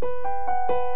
Música